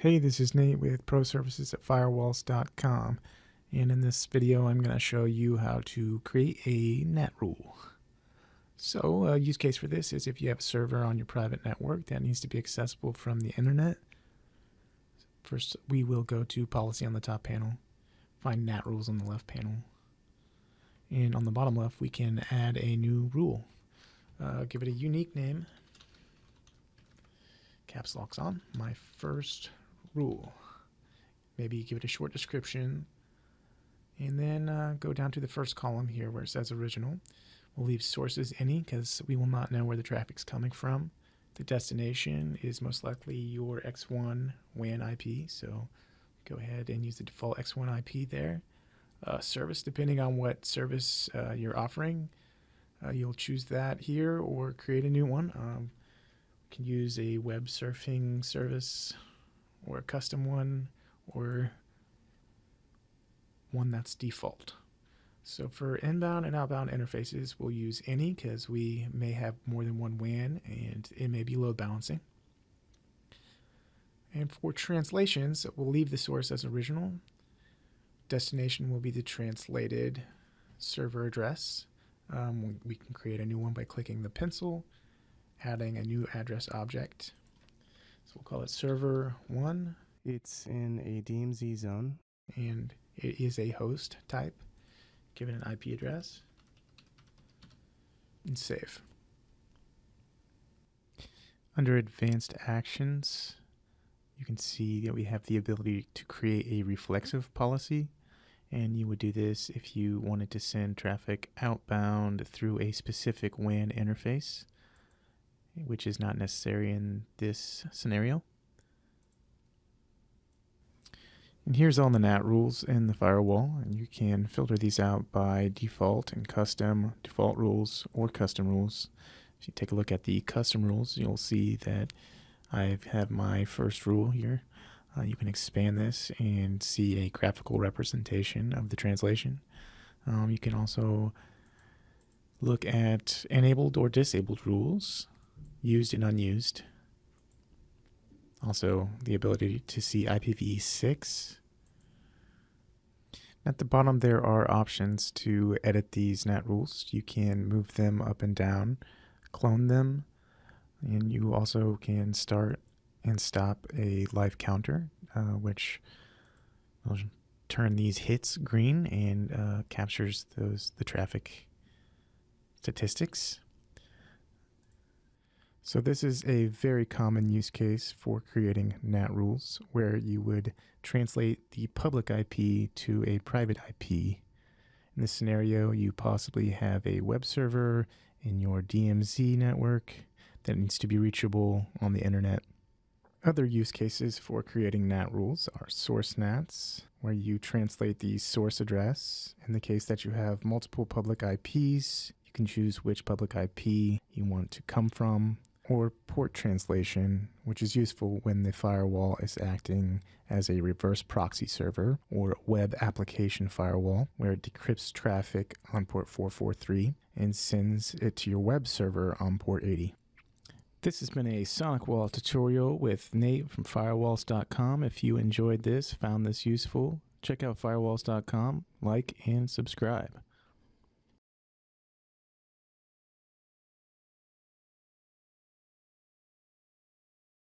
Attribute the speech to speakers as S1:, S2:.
S1: Hey, this is Nate with Pro Services at Firewalls.com, and in this video I'm going to show you how to create a NAT rule. So a use case for this is if you have a server on your private network that needs to be accessible from the internet. First we will go to policy on the top panel, find NAT rules on the left panel, and on the bottom left we can add a new rule. Uh, give it a unique name, caps locks on, my first rule. Maybe give it a short description. And then uh, go down to the first column here where it says original. We'll leave sources any because we will not know where the traffic's coming from. The destination is most likely your X1 WAN IP, so go ahead and use the default X1 IP there. Uh, service, depending on what service uh, you're offering, uh, you'll choose that here or create a new one. Um, you can use a web surfing service or a custom one or one that's default. So for inbound and outbound interfaces, we'll use any because we may have more than one WAN and it may be load balancing. And for translations, we'll leave the source as original. Destination will be the translated server address. Um, we can create a new one by clicking the pencil, adding a new address object. So we'll call it server one.
S2: It's in a DMZ zone.
S1: And it is a host type. Give it an IP address. And save. Under advanced actions, you can see that we have the ability to create a reflexive policy. And you would do this if you wanted to send traffic outbound through a specific WAN interface which is not necessary in this scenario. And here's all the NAT rules in the firewall, and you can filter these out by default and custom, default rules, or custom rules. If you take a look at the custom rules, you'll see that I have my first rule here. Uh, you can expand this and see a graphical representation of the translation. Um, you can also look at enabled or disabled rules used and unused. Also, the ability to see IPv6. At the bottom, there are options to edit these NAT rules. You can move them up and down, clone them, and you also can start and stop a live counter, uh, which will turn these hits green and uh, captures those the traffic statistics. So this is a very common use case for creating NAT rules where you would translate the public IP to a private IP. In this scenario, you possibly have a web server in your DMZ network that needs to be reachable on the internet. Other use cases for creating NAT rules are source NATs, where you translate the source address. In the case that you have multiple public IPs, you can choose which public IP you want to come from or port translation, which is useful when the firewall is acting as a reverse proxy server or web application firewall, where it decrypts traffic on port 443 and sends it to your web server on port 80. This has been a SonicWall tutorial with Nate from firewalls.com. If you enjoyed this, found this useful, check out firewalls.com, like, and subscribe.